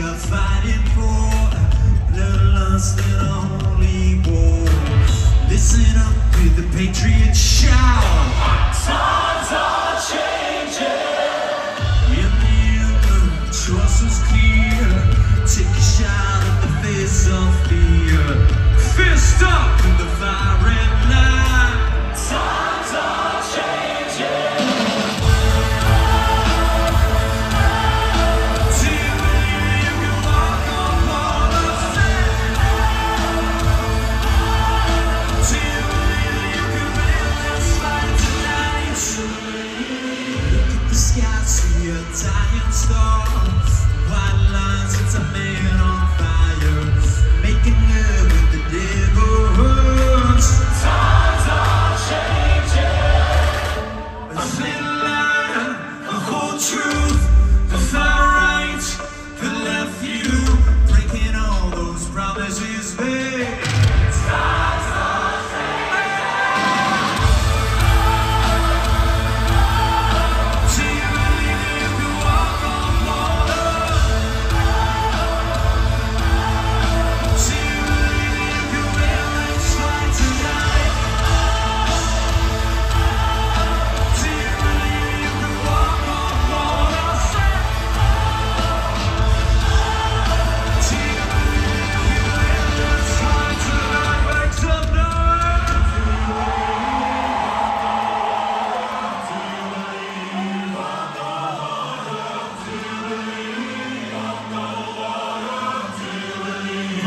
fighting for bloodlust and holy war. See a dying star. White lines, it's a man on fire. Making love with the devil. Times are changing. A thin line, the whole truth, the far right, the left. Breaking all those promises.